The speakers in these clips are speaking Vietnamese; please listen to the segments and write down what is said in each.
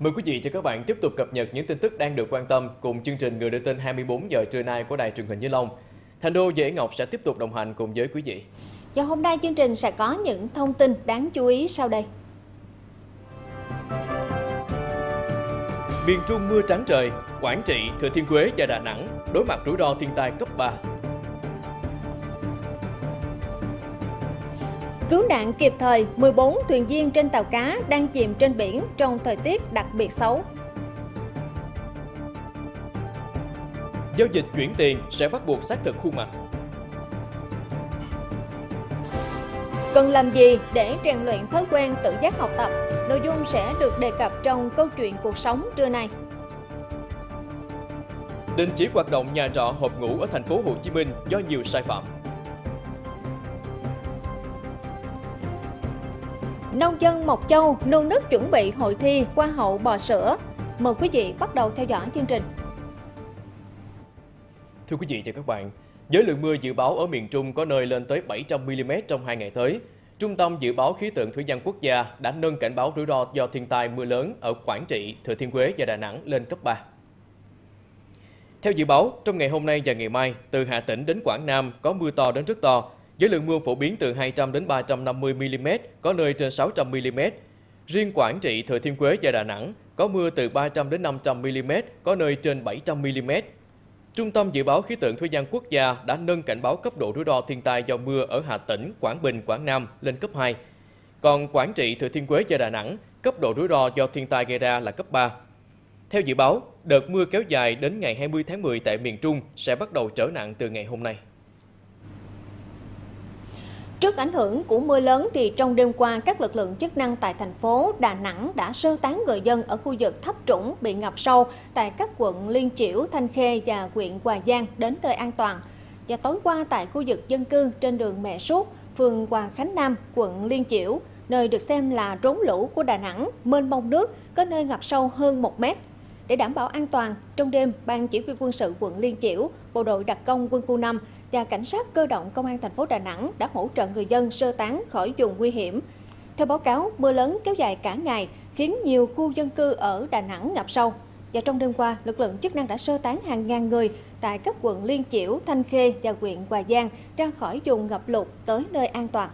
Mời quý vị và các bạn tiếp tục cập nhật những tin tức đang được quan tâm cùng chương trình Người đưa tin 24 giờ trưa nay của Đài truyền hình Như Long. Thành đô Dễ Ngọc sẽ tiếp tục đồng hành cùng với quý vị. Và hôm nay chương trình sẽ có những thông tin đáng chú ý sau đây. Miền Trung mưa trắng trời, Quảng Trị, Thừa Thiên Huế và Đà Nẵng đối mặt rủi ro thiên tai cấp 3. Cứu nạn kịp thời 14 thuyền viên trên tàu cá đang chìm trên biển trong thời tiết đặc biệt xấu. Giao dịch chuyển tiền sẽ bắt buộc xác thực khuôn mặt. Cần làm gì để rèn luyện thói quen tự giác học tập? Nội dung sẽ được đề cập trong câu chuyện cuộc sống trưa nay. Đình chỉ hoạt động nhà trọ hộp ngủ ở thành phố Hồ Chí Minh do nhiều sai phạm. Nông dân Mộc Châu nôn nức chuẩn bị hội thi Hoa hậu bò sữa. Mời quý vị bắt đầu theo dõi chương trình. Thưa quý vị và các bạn, với lượng mưa dự báo ở miền Trung có nơi lên tới 700mm trong hai ngày tới, Trung tâm Dự báo Khí tượng Thủy văn Quốc gia đã nâng cảnh báo rủi ro do thiên tai mưa lớn ở Quảng Trị, Thừa Thiên Huế và Đà Nẵng lên cấp 3. Theo dự báo, trong ngày hôm nay và ngày mai, từ Hà Tĩnh đến Quảng Nam có mưa to đến rất to, với lượng mưa phổ biến từ 200 đến 350 mm, có nơi trên 600 mm. Riêng Quảng Trị, Thừa Thiên Huế và Đà Nẵng có mưa từ 300 đến 500 mm, có nơi trên 700 mm. Trung tâm Dự báo Khí tượng Thủy văn Quốc gia đã nâng cảnh báo cấp độ rủi ro thiên tai do mưa ở Hà Tĩnh, Quảng Bình, Quảng Nam lên cấp 2. Còn Quảng Trị, Thừa Thiên Huế và Đà Nẵng, cấp độ rủi ro do thiên tai gây ra là cấp 3. Theo dự báo, đợt mưa kéo dài đến ngày 20 tháng 10 tại miền Trung sẽ bắt đầu trở nặng từ ngày hôm nay. Trước ảnh hưởng của mưa lớn thì trong đêm qua các lực lượng chức năng tại thành phố Đà Nẵng đã sơ tán người dân ở khu vực thấp trũng bị ngập sâu tại các quận Liên Chiểu, Thanh Khê và huyện Hòa Giang đến nơi an toàn. Và tối qua tại khu vực dân cư trên đường Mẹ Suốt, phường Hòa Khánh Nam, quận Liên Chiểu, nơi được xem là rốn lũ của Đà Nẵng, mênh mông nước, có nơi ngập sâu hơn 1 mét. Để đảm bảo an toàn, trong đêm, Ban Chỉ huy quân sự quận Liên Chiểu, bộ đội đặc công quân khu 5 và cảnh sát cơ động công an thành phố Đà Nẵng đã hỗ trợ người dân sơ tán khỏi vùng nguy hiểm. Theo báo cáo, mưa lớn kéo dài cả ngày khiến nhiều khu dân cư ở Đà Nẵng ngập sâu. Và trong đêm qua, lực lượng chức năng đã sơ tán hàng ngàn người tại các quận Liên Chiểu, Thanh Khê và huyện Hòa Giang ra khỏi vùng ngập lụt tới nơi an toàn.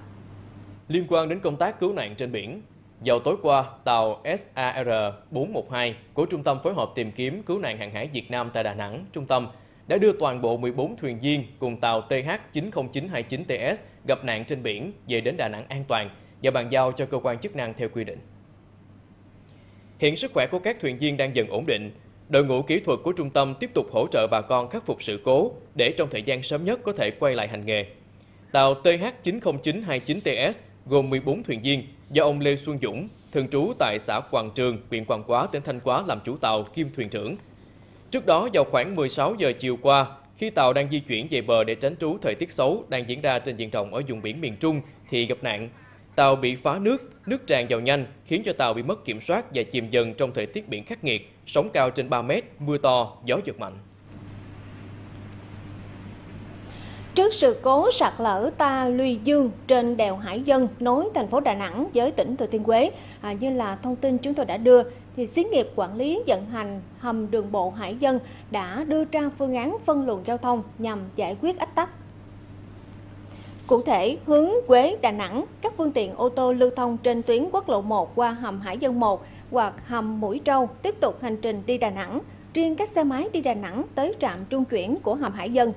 Liên quan đến công tác cứu nạn trên biển, vào tối qua, tàu SAR-412 của Trung tâm Phối hợp tìm kiếm cứu nạn hàng hải Việt Nam tại Đà Nẵng, trung tâm đã đưa toàn bộ 14 thuyền viên cùng tàu TH90929TS gặp nạn trên biển về đến Đà Nẵng an toàn và bàn giao cho cơ quan chức năng theo quy định. Hiện sức khỏe của các thuyền viên đang dần ổn định. Đội ngũ kỹ thuật của trung tâm tiếp tục hỗ trợ bà con khắc phục sự cố để trong thời gian sớm nhất có thể quay lại hành nghề. Tàu TH90929TS gồm 14 thuyền viên do ông Lê Xuân Dũng, thường trú tại xã Quảng Trường, huyện Quảng Quá, tỉnh Thanh Hóa làm chủ tàu kiêm thuyền trưởng. Trước đó, vào khoảng 16 giờ chiều qua, khi tàu đang di chuyển về bờ để tránh trú thời tiết xấu đang diễn ra trên diện rộng ở vùng biển miền Trung thì gặp nạn. Tàu bị phá nước, nước tràn vào nhanh khiến cho tàu bị mất kiểm soát và chìm dần trong thời tiết biển khắc nghiệt, sóng cao trên 3 mét, mưa to, gió giật mạnh. Trước sự cố sạt lở ta Luy Dương trên đèo Hải Dân nối thành phố Đà Nẵng với tỉnh Thừa Thiên Huế, à, như là thông tin chúng tôi đã đưa, thì xí nghiệp quản lý vận hành hầm đường bộ Hải Dân đã đưa ra phương án phân luồng giao thông nhằm giải quyết ách tắc. Cụ thể, hướng Quế Đà Nẵng, các phương tiện ô tô lưu thông trên tuyến quốc lộ 1 qua hầm Hải Dân 1 hoặc hầm Mũi Trâu tiếp tục hành trình đi Đà Nẵng. Riêng các xe máy đi Đà Nẵng tới trạm trung chuyển của hầm Hải Dân.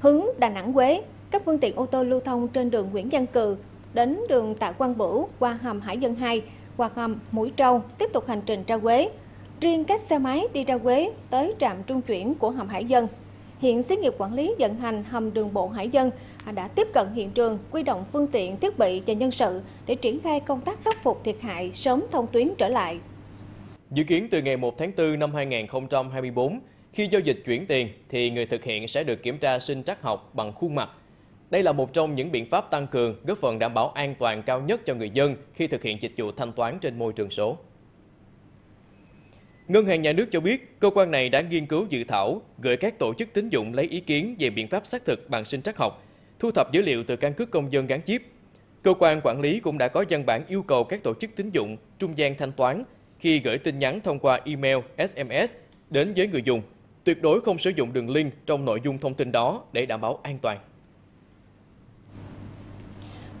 Hướng Đà Nẵng Quế, các phương tiện ô tô lưu thông trên đường Nguyễn Văn Cừ đến đường Tạ Quang Bửu qua hầm Hải Dân 2 qua hầm Mũi Trâu tiếp tục hành trình ra Quế. Riêng các xe máy đi ra Quế tới trạm trung chuyển của hầm Hải Dân. Hiện xí nghiệp quản lý vận hành hầm đường bộ Hải Dân đã tiếp cận hiện trường, quy động phương tiện, thiết bị và nhân sự để triển khai công tác khắc phục thiệt hại sớm thông tuyến trở lại. Dự kiến từ ngày 1 tháng 4 năm 2024, khi giao dịch chuyển tiền thì người thực hiện sẽ được kiểm tra sinh trắc học bằng khuôn mặt. Đây là một trong những biện pháp tăng cường góp phần đảm bảo an toàn cao nhất cho người dân khi thực hiện dịch vụ thanh toán trên môi trường số. Ngân hàng Nhà nước cho biết, cơ quan này đã nghiên cứu dự thảo, gửi các tổ chức tín dụng lấy ý kiến về biện pháp xác thực bằng sinh trắc học, thu thập dữ liệu từ căn cước công dân gắn chip. Cơ quan quản lý cũng đã có văn bản yêu cầu các tổ chức tín dụng, trung gian thanh toán khi gửi tin nhắn thông qua email, SMS đến với người dùng. Tuyệt đối không sử dụng đường link trong nội dung thông tin đó để đảm bảo an toàn.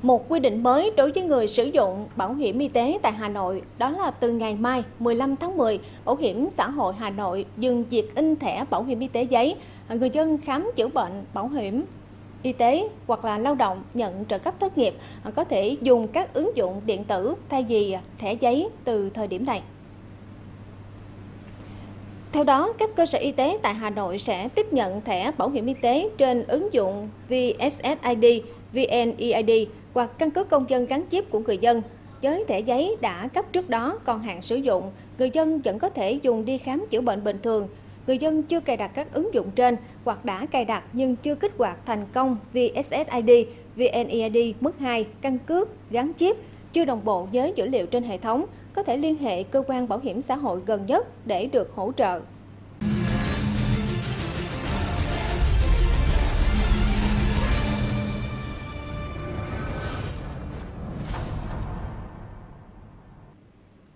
Một quy định mới đối với người sử dụng bảo hiểm y tế tại Hà Nội đó là từ ngày mai 15 tháng 10, Bảo hiểm xã hội Hà Nội dừng việc in thẻ bảo hiểm y tế giấy. Người dân khám chữa bệnh bảo hiểm y tế hoặc là lao động nhận trợ cấp thất nghiệp có thể dùng các ứng dụng điện tử thay vì thẻ giấy từ thời điểm này. Theo đó, các cơ sở y tế tại Hà Nội sẽ tiếp nhận thẻ bảo hiểm y tế trên ứng dụng VSSID, VNEID hoặc căn cước công dân gắn chip của người dân. Với thẻ giấy đã cấp trước đó còn hạn sử dụng, người dân vẫn có thể dùng đi khám chữa bệnh bình thường. Người dân chưa cài đặt các ứng dụng trên hoặc đã cài đặt nhưng chưa kích hoạt thành công VSSID, VNEID mức 2, căn cước, gắn chip, chưa đồng bộ với dữ liệu trên hệ thống, có thể liên hệ cơ quan bảo hiểm xã hội gần nhất để được hỗ trợ.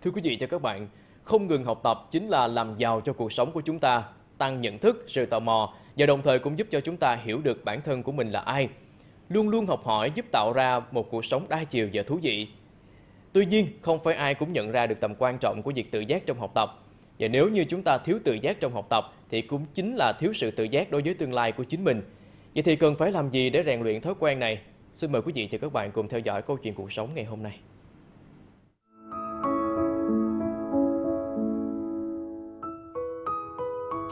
Thưa quý vị và các bạn, không ngừng học tập chính là làm giàu cho cuộc sống của chúng ta, tăng nhận thức, sự tò mò và đồng thời cũng giúp cho chúng ta hiểu được bản thân của mình là ai. Luôn luôn học hỏi giúp tạo ra một cuộc sống đa chiều và thú vị. Tuy nhiên, không phải ai cũng nhận ra được tầm quan trọng của việc tự giác trong học tập. Và nếu như chúng ta thiếu tự giác trong học tập thì cũng chính là thiếu sự tự giác đối với tương lai của chính mình. Vậy thì cần phải làm gì để rèn luyện thói quen này? Xin mời quý vị và các bạn cùng theo dõi câu chuyện cuộc sống ngày hôm nay.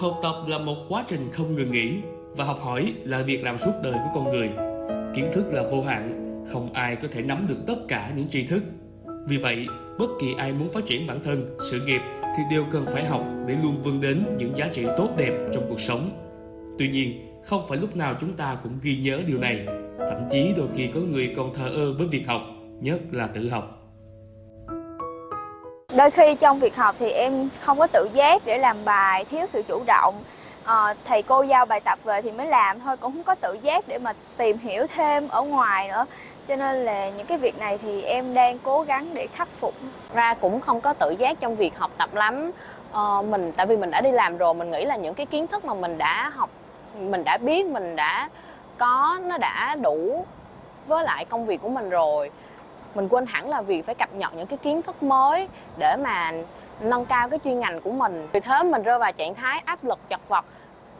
Học tập là một quá trình không ngừng nghỉ và học hỏi là việc làm suốt đời của con người. Kiến thức là vô hạn, không ai có thể nắm được tất cả những tri thức. Vì vậy, bất kỳ ai muốn phát triển bản thân, sự nghiệp thì đều cần phải học để luôn vươn đến những giá trị tốt đẹp trong cuộc sống. Tuy nhiên, không phải lúc nào chúng ta cũng ghi nhớ điều này, thậm chí đôi khi có người còn thờ ơ với việc học, nhất là tự học. Đôi khi trong việc học thì em không có tự giác để làm bài, thiếu sự chủ động. À, thầy cô giao bài tập về thì mới làm thôi, cũng không có tự giác để mà tìm hiểu thêm ở ngoài nữa. Cho nên là những cái việc này thì em đang cố gắng để khắc phục. Ra cũng không có tự giác trong việc học tập lắm. Ờ, mình tại vì mình đã đi làm rồi, mình nghĩ là những cái kiến thức mà mình đã học, mình đã biết, mình đã có nó đã đủ với lại công việc của mình rồi mình quên hẳn là việc phải cập nhật những cái kiến thức mới để mà nâng cao cái chuyên ngành của mình. Vì thế mình rơi vào trạng thái áp lực chật vật.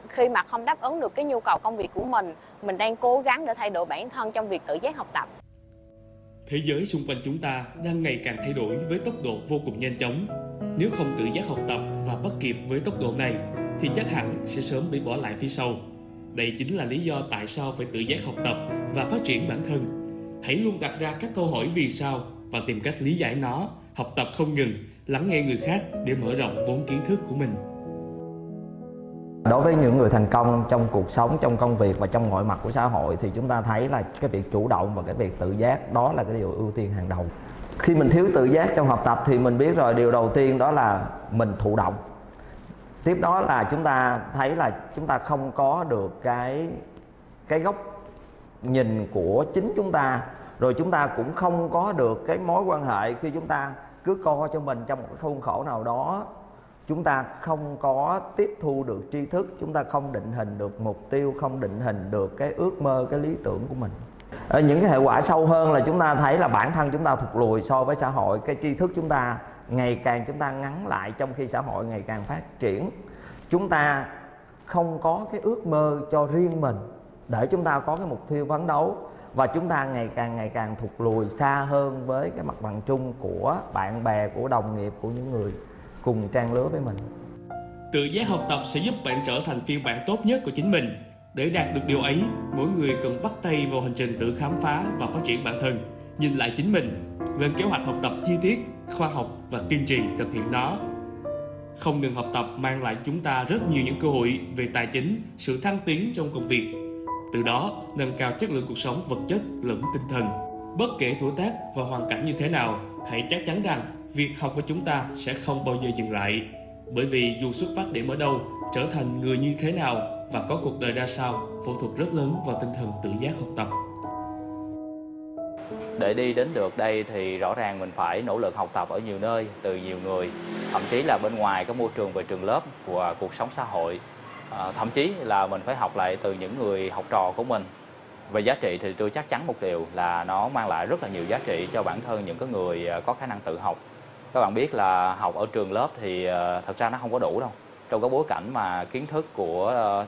Khi mà không đáp ứng được cái nhu cầu công việc của mình mình đang cố gắng để thay đổi bản thân trong việc tự giác học tập. Thế giới xung quanh chúng ta đang ngày càng thay đổi với tốc độ vô cùng nhanh chóng. Nếu không tự giác học tập và bắt kịp với tốc độ này, thì chắc hẳn sẽ sớm bị bỏ lại phía sau. Đây chính là lý do tại sao phải tự giác học tập và phát triển bản thân hãy luôn đặt ra các câu hỏi vì sao và tìm cách lý giải nó, học tập không ngừng, lắng nghe người khác để mở rộng vốn kiến thức của mình. Đối với những người thành công trong cuộc sống, trong công việc và trong mọi mặt của xã hội thì chúng ta thấy là cái việc chủ động và cái việc tự giác đó là cái điều ưu tiên hàng đầu. Khi mình thiếu tự giác trong học tập thì mình biết rồi, điều đầu tiên đó là mình thụ động. Tiếp đó là chúng ta thấy là chúng ta không có được cái cái gốc nhìn của chính chúng ta. Rồi chúng ta cũng không có được cái mối quan hệ khi chúng ta cứ co cho mình trong một cái khuôn khổ nào đó. Chúng ta không có tiếp thu được tri thức, chúng ta không định hình được mục tiêu, không định hình được cái ước mơ, cái lý tưởng của mình. Ở những cái hệ quả sâu hơn là chúng ta thấy là bản thân chúng ta thụt lùi so với xã hội. Cái tri thức chúng ta ngày càng chúng ta ngắn lại trong khi xã hội ngày càng phát triển. Chúng ta không có cái ước mơ cho riêng mình để chúng ta có cái mục tiêu phấn đấu và chúng ta ngày càng ngày càng thụt lùi xa hơn với cái mặt bằng chung của bạn bè, của đồng nghiệp, của những người cùng trang lứa với mình. Tự giác học tập sẽ giúp bạn trở thành phiên bản tốt nhất của chính mình. Để đạt được điều ấy, mỗi người cần bắt tay vào hành trình tự khám phá và phát triển bản thân, nhìn lại chính mình, lên kế hoạch học tập chi tiết, khoa học và kiên trì thực hiện nó. Không ngừng học tập mang lại chúng ta rất nhiều những cơ hội về tài chính, sự thăng tiến trong công việc từ đó nâng cao chất lượng cuộc sống vật chất lẫn tinh thần. Bất kể tuổi tác và hoàn cảnh như thế nào, hãy chắc chắn rằng việc học của chúng ta sẽ không bao giờ dừng lại. Bởi vì dù xuất phát điểm ở đâu, trở thành người như thế nào và có cuộc đời ra sao phụ thuộc rất lớn vào tinh thần tự giác học tập. để đi đến được đây thì rõ ràng mình phải nỗ lực học tập ở nhiều nơi từ nhiều người thậm chí là bên ngoài có môi trường về trường lớp của cuộc sống xã hội à, thậm chí là mình phải học lại từ những người học trò của mình. Về giá trị thì tôi chắc chắn một điều là nó mang lại rất là nhiều giá trị cho bản thân những cái người ờ, có khả năng tự học. Các bạn biết là học ở trường lớp thì ờ, thật ra nó không có đủ đâu. Trong cái bối cảnh mà kiến thức của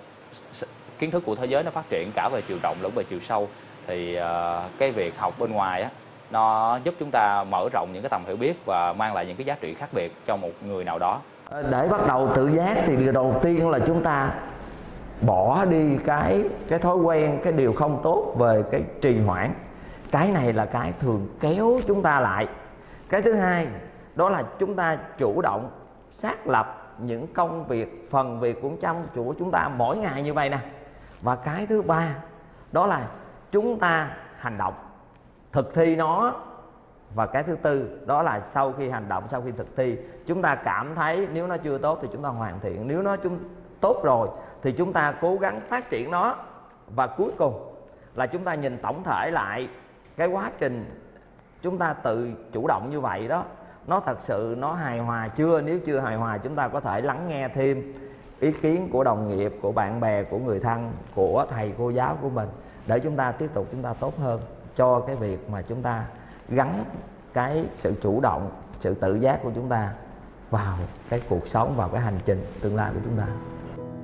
kiến thức của thế giới nó phát triển cả về chiều rộng lẫn về chiều sâu thì cái việc học bên ngoài á nó giúp chúng ta mở rộng những cái tầm hiểu biết và mang lại những cái giá trị khác biệt cho một người nào đó. Ờ, để bắt đầu tự giác thì điều đầu tiên là chúng ta bỏ đi cái cái thói quen, cái điều không tốt về cái trì hoãn. Cái này là cái thường kéo chúng ta lại. Cái thứ hai, đó là chúng ta chủ động xác lập những công việc, phần việc của trong của chúng ta mỗi ngày như vậy nè. Và cái thứ ba, đó là chúng ta hành động, thực thi nó và cái thứ tư, đó là sau khi hành động, sau khi thực thi, chúng ta cảm thấy nếu nó chưa tốt thì chúng ta hoàn thiện. Nếu nó chúng, tốt rồi thì chúng ta cố gắng phát triển nó. Và cuối cùng là chúng ta nhìn tổng thể lại cái quá trình chúng ta tự chủ động như vậy đó. Nó thật sự, nó hài hòa chưa? Nếu chưa hài hòa, chúng ta có thể lắng nghe thêm ý kiến của đồng nghiệp, của bạn bè, của người thân, của thầy cô giáo của mình để chúng ta tiếp tục chúng ta tốt hơn cho cái việc mà chúng ta gắn cái sự chủ động, sự tự giác của chúng ta vào cái cuộc sống, vào cái hành trình tương lai của chúng ta.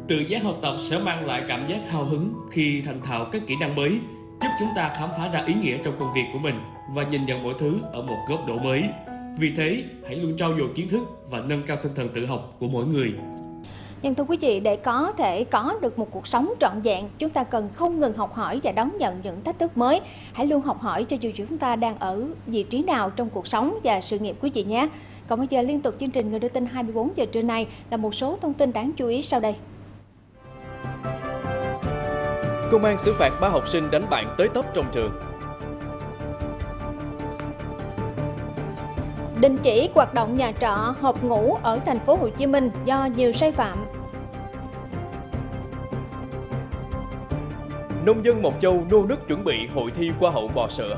Tự giác học tập sẽ mang lại cảm giác hào hứng khi thành thạo các kỹ năng mới, giúp chúng ta khám phá ra ý nghĩa trong công việc của mình và nhìn nhận mọi thứ ở một góc độ mới. Vì thế, hãy luôn trau dồi kiến thức và nâng cao tinh thần tự học của mỗi người. Nhân thưa quý vị, để có thể có được một cuộc sống trọn vẹn, chúng ta cần không ngừng học hỏi và đón nhận những thách thức mới. Hãy luôn học hỏi cho dù chúng ta đang ở vị trí nào trong cuộc sống và sự nghiệp quý vị nhé. Còn bây giờ liên tục chương trình Người đưa tin 24 giờ trưa nay là một số thông tin đáng chú ý sau đây. Công an xử phạt ba học sinh đánh bạn tới tấp trong trường. Đình chỉ hoạt động nhà trọ hộp ngủ ở thành phố Hồ Chí Minh do nhiều sai phạm. Nông dân Mộc Châu nô nức chuẩn bị hội thi qua hậu bò sữa.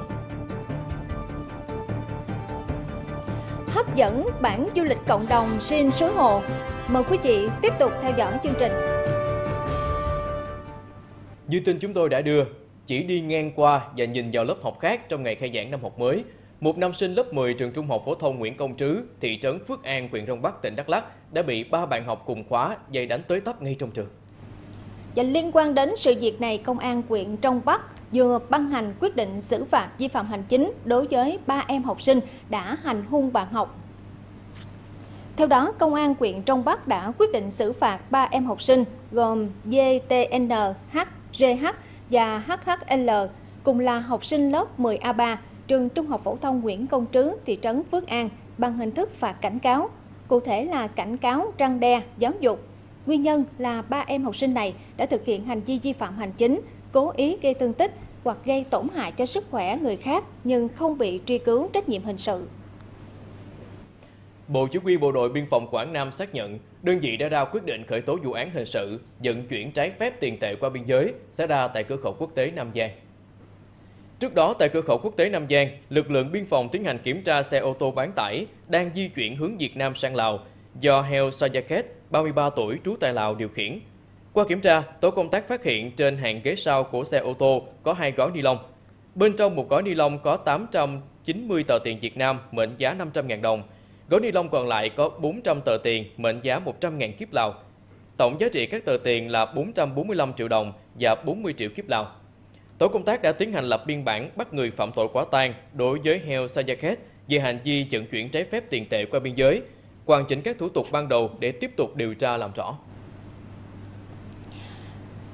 Hấp dẫn bản du lịch cộng đồng xin suối hồ. Mời quý vị tiếp tục theo dõi chương trình. Như tin chúng tôi đã đưa, chỉ đi ngang qua và nhìn vào lớp học khác trong ngày khai giảng năm học mới, một nam sinh lớp 10 trường Trung học phổ thông Nguyễn Công Trứ, thị trấn Phước An, huyện Rông Bắc, tỉnh Đắk Lắk đã bị ba bạn học cùng khóa dây đánh tới tấp ngay trong trường. Và liên quan đến sự việc này, Công an huyện Trong Bắc vừa ban hành quyết định xử phạt vi phạm hành chính đối với ba em học sinh đã hành hung bạn học. Theo đó, Công an huyện Trong Bắc đã quyết định xử phạt ba em học sinh gồm DTN, HGH và HHL cùng là học sinh lớp 10A3 trường Trung học phổ thông Nguyễn Công Trứ, thị trấn Phước An bằng hình thức phạt cảnh cáo. Cụ thể là cảnh cáo răng đe, giáo dục. Nguyên nhân là ba em học sinh này đã thực hiện hành vi vi phạm hành chính, cố ý gây thương tích hoặc gây tổn hại cho sức khỏe người khác nhưng không bị truy cứu trách nhiệm hình sự. Bộ Chỉ huy Bộ đội Biên phòng Quảng Nam xác nhận đơn vị đã ra quyết định khởi tố vụ án hình sự vận chuyển trái phép tiền tệ qua biên giới xảy ra tại cửa khẩu quốc tế Nam Giang. Trước đó, tại cửa khẩu quốc tế Nam Giang, lực lượng biên phòng tiến hành kiểm tra xe ô tô bán tải đang di chuyển hướng Việt Nam sang Lào do Heo Sajaket, 33 tuổi, trú tại Lào điều khiển. Qua kiểm tra, tổ công tác phát hiện trên hàng ghế sau của xe ô tô có hai gói ni lông. Bên trong một gói ni lông có 890 tờ tiền Việt Nam mệnh giá 500.000 đồng. Gói ni lông còn lại có 400 tờ tiền mệnh giá 100.000 kiếp Lào. Tổng giá trị các tờ tiền là 445 triệu đồng và 40 triệu kiếp Lào. Tổ công tác đã tiến hành lập biên bản bắt người phạm tội quá tang đối với Heo Sajaket về hành vi vận chuyển trái phép tiền tệ qua biên giới, hoàn chỉnh các thủ tục ban đầu để tiếp tục điều tra làm rõ.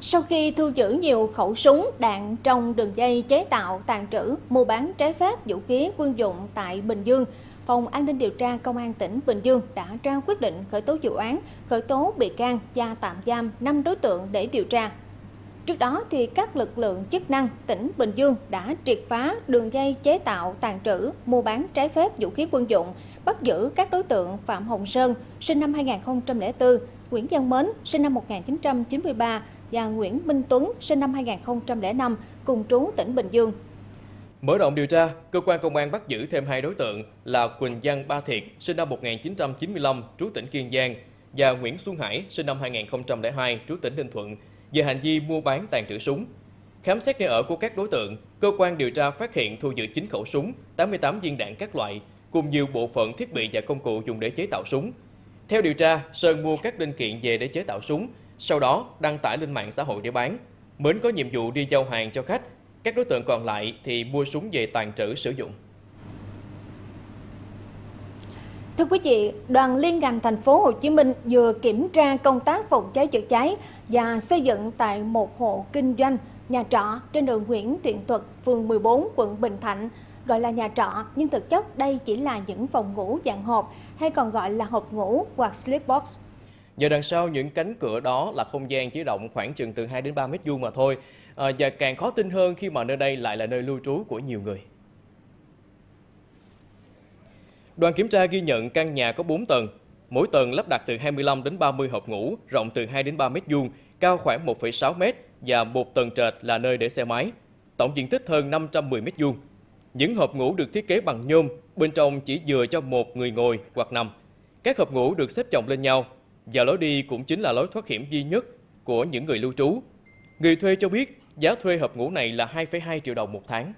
Sau khi thu giữ nhiều khẩu súng, đạn trong đường dây chế tạo, tàn trữ, mua bán trái phép vũ khí quân dụng tại Bình Dương, Phòng An ninh điều tra Công an tỉnh Bình Dương đã trao quyết định khởi tố vụ án, khởi tố bị can và tạm giam 5 đối tượng để điều tra Trước đó, thì các lực lượng chức năng tỉnh Bình Dương đã triệt phá đường dây chế tạo, tàn trữ, mua bán trái phép vũ khí quân dụng, bắt giữ các đối tượng Phạm Hồng Sơn, sinh năm 2004, Nguyễn Văn Mến, sinh năm 1993 và Nguyễn Minh Tuấn, sinh năm 2005, cùng trú tỉnh Bình Dương. Mở rộng điều tra, cơ quan công an bắt giữ thêm hai đối tượng là Quỳnh Giang Ba Thiệt, sinh năm 1995, trú tỉnh Kiên Giang, và Nguyễn Xuân Hải, sinh năm 2002, trú tỉnh Ninh Thuận, về hành vi mua bán tàn trữ súng. Khám xét nơi ở của các đối tượng, cơ quan điều tra phát hiện thu giữ 9 khẩu súng, 88 viên đạn các loại, cùng nhiều bộ phận thiết bị và công cụ dùng để chế tạo súng. Theo điều tra, Sơn mua các linh kiện về để chế tạo súng, sau đó đăng tải lên mạng xã hội để bán. Mến có nhiệm vụ đi giao hàng cho khách, các đối tượng còn lại thì mua súng về tàn trữ sử dụng. Thưa quý vị, đoàn liên ngành thành phố Hồ Chí Minh vừa kiểm tra công tác phòng cháy chữa cháy và xây dựng tại một hộ kinh doanh nhà trọ trên đường Nguyễn Thiện Thuật, phường 14, quận Bình Thạnh, gọi là nhà trọ nhưng thực chất đây chỉ là những phòng ngủ dạng hộp hay còn gọi là hộp ngủ hoặc sleep box. Và đằng sau những cánh cửa đó là không gian chỉ rộng khoảng chừng từ 2 đến 3 mét vuông mà thôi. À, và càng khó tin hơn khi mà nơi đây lại là nơi lưu trú của nhiều người. Đoàn kiểm tra ghi nhận căn nhà có 4 tầng, mỗi tầng lắp đặt từ 25 đến 30 hộp ngủ, rộng từ 2 đến 3 mét vuông, cao khoảng 1,6 mét và một tầng trệt là nơi để xe máy. Tổng diện tích hơn 510 mét vuông. Những hộp ngủ được thiết kế bằng nhôm, bên trong chỉ vừa cho một người ngồi hoặc nằm. Các hộp ngủ được xếp chồng lên nhau và lối đi cũng chính là lối thoát hiểm duy nhất của những người lưu trú. Người thuê cho biết giá thuê hộp ngủ này là 2,2 triệu đồng một tháng.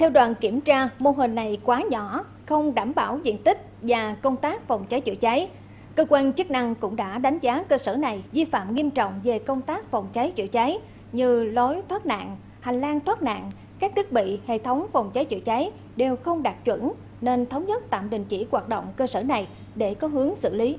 Theo đoàn kiểm tra, mô hình này quá nhỏ, không đảm bảo diện tích và công tác phòng cháy chữa cháy. Cơ quan chức năng cũng đã đánh giá cơ sở này vi phạm nghiêm trọng về công tác phòng cháy chữa cháy như lối thoát nạn, hành lang thoát nạn, các thiết bị hệ thống phòng cháy chữa cháy đều không đạt chuẩn nên thống nhất tạm đình chỉ hoạt động cơ sở này để có hướng xử lý.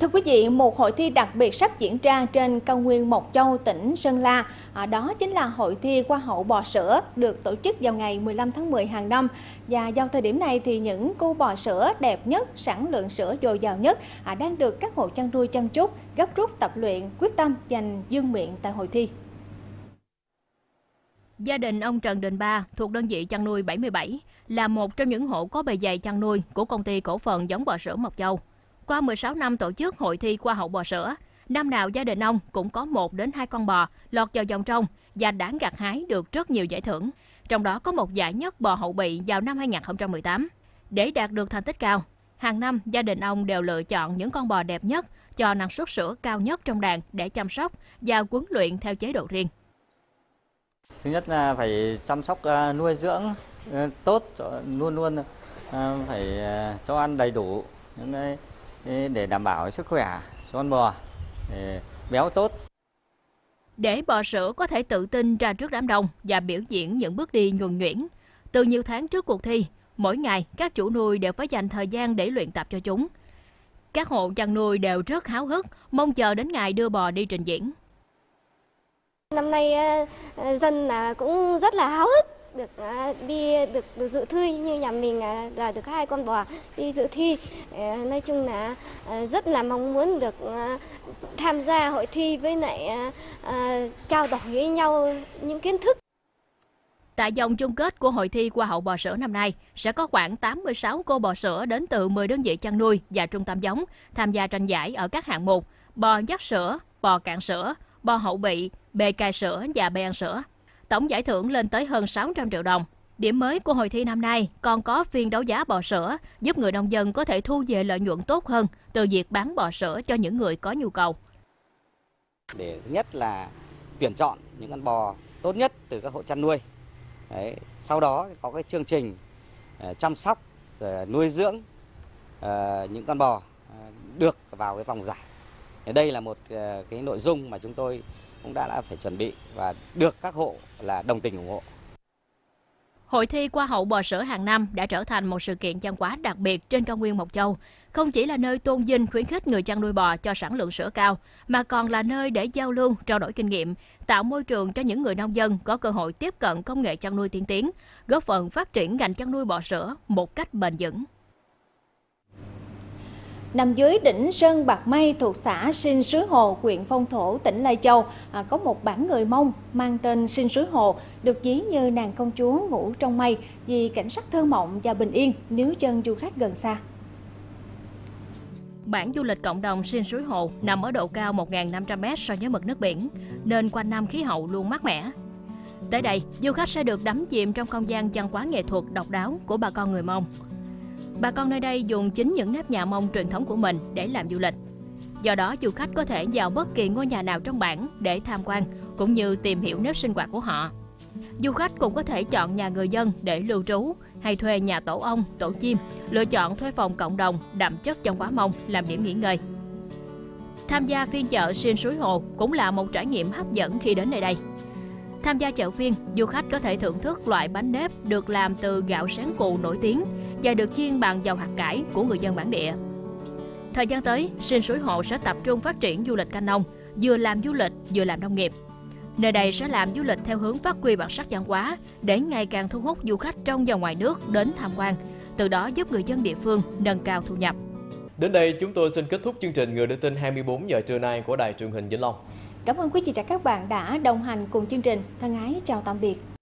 Thưa quý vị, một hội thi đặc biệt sắp diễn ra trên cao nguyên Mộc Châu, tỉnh Sơn La. À, đó chính là hội thi Hoa hậu bò sữa được tổ chức vào ngày 15 tháng 10 hàng năm. Và vào thời điểm này thì những cô bò sữa đẹp nhất, sản lượng sữa dồi dào nhất à, đang được các hộ chăn nuôi chăm chút, gấp rút tập luyện, quyết tâm giành dương miệng tại hội thi. Gia đình ông Trần Đình Ba thuộc đơn vị chăn nuôi 77 là một trong những hộ có bề dày chăn nuôi của công ty cổ phần giống bò sữa Mộc Châu. Qua 16 năm tổ chức hội thi qua hậu bò sữa, năm nào gia đình ông cũng có một đến hai con bò lọt vào vòng trong và đã gặt hái được rất nhiều giải thưởng. Trong đó có một giải nhất bò hậu bị vào năm 2018. Để đạt được thành tích cao, hàng năm gia đình ông đều lựa chọn những con bò đẹp nhất cho năng suất sữa cao nhất trong đàn để chăm sóc và huấn luyện theo chế độ riêng. Thứ nhất là phải chăm sóc à, nuôi dưỡng à, tốt, luôn luôn à, phải cho ăn đầy đủ những cái để đảm bảo sức khỏe cho con bò để béo tốt. Để bò sữa có thể tự tin ra trước đám đông và biểu diễn những bước đi nhuần nhuyễn. Từ nhiều tháng trước cuộc thi, mỗi ngày các chủ nuôi đều phải dành thời gian để luyện tập cho chúng. Các hộ chăn nuôi đều rất háo hức, mong chờ đến ngày đưa bò đi trình diễn. Năm nay dân cũng rất là háo hức được ờ, đi được, được dự thi như nhà mình ờ, là được hai con bò đi dự thi ờ, nói chung là rất là mong muốn được tham gia hội thi với lại trao đổi với nhau những kiến thức Tại vòng chung kết của hội thi qua hậu bò sữa năm nay, sẽ có khoảng 86 cô bò sữa đến từ 10 đơn vị chăn nuôi và trung tâm giống tham gia tranh giải ở các hạng mục bò dắt sữa, bò cạn sữa, bò hậu bị, bề cài sữa và bê ăn sữa. Tổng giải thưởng lên tới hơn 600 triệu đồng. Điểm mới của hội thi năm nay còn có phiên đấu giá bò sữa, giúp người nông dân có thể thu về lợi nhuận tốt hơn từ việc bán bò sữa cho những người có nhu cầu. Để thứ nhất là tuyển chọn những con bò tốt nhất từ các hộ chăn nuôi. Đấy. Sau đó có cái chương trình ờ, chăm sóc, rồi nuôi dưỡng ờ, những con bò ờ, được vào cái vòng giải. Đây là một cái nội dung mà chúng tôi cũng đã, đã phải chuẩn bị và được các hộ là đồng tình ủng hộ. Hội thi qua hậu bò sữa hàng năm đã trở thành một sự kiện văn hóa đặc biệt trên cao nguyên Mộc Châu. Không chỉ là nơi tôn vinh khuyến khích người chăn nuôi bò cho sản lượng sữa cao, mà còn là nơi để giao lưu, trao đổi kinh nghiệm, tạo môi trường cho những người nông dân có cơ hội tiếp cận công nghệ chăn nuôi tiên tiến, góp phần phát triển ngành chăn nuôi bò sữa một cách bền vững. Nằm dưới đỉnh Sơn Bạc Mây thuộc xã Sinh Suối Hồ, huyện Phong Thổ, tỉnh Lai Châu, à, có một bản người Mông mang tên Sinh Suối Hồ, được ví như nàng công chúa ngủ trong mây vì cảnh sắc thơ mộng và bình yên nếu chân du khách gần xa. Bản du lịch cộng đồng Sinh Suối Hồ nằm ở độ cao 1.500m so với mực nước biển, nên quanh năm khí hậu luôn mát mẻ. Tới đây, du khách sẽ được đắm chìm trong không gian văn hóa nghệ thuật độc đáo của bà con người Mông. Bà con nơi đây dùng chính những nếp nhà Mông truyền thống của mình để làm du lịch. Do đó, du khách có thể vào bất kỳ ngôi nhà nào trong bản để tham quan, cũng như tìm hiểu nếp sinh hoạt của họ. Du khách cũng có thể chọn nhà người dân để lưu trú hay thuê nhà tổ ong, tổ chim, lựa chọn thuê phòng cộng đồng đậm chất trong quá Mông làm điểm nghỉ ngơi. Tham gia phiên chợ xuyên suối hồ cũng là một trải nghiệm hấp dẫn khi đến nơi đây. Tham gia chợ phiên, du khách có thể thưởng thức loại bánh nếp được làm từ gạo sáng cụ nổi tiếng và được chiên bằng dầu hạt cải của người dân bản địa. Thời gian tới, Sinh Suối Hộ sẽ tập trung phát triển du lịch canh nông, vừa làm du lịch vừa làm nông nghiệp. Nơi đây sẽ làm du lịch theo hướng phát huy bản sắc văn hóa để ngày càng thu hút du khách trong và ngoài nước đến tham quan, từ đó giúp người dân địa phương nâng cao thu nhập. Đến đây chúng tôi xin kết thúc chương trình Người đưa tin 24 giờ trưa nay của Đài truyền hình Vĩnh Long. Cảm ơn quý vị và các bạn đã đồng hành cùng chương trình. Thân ái chào tạm biệt.